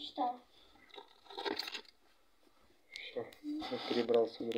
почитаю. Все, я перебрался в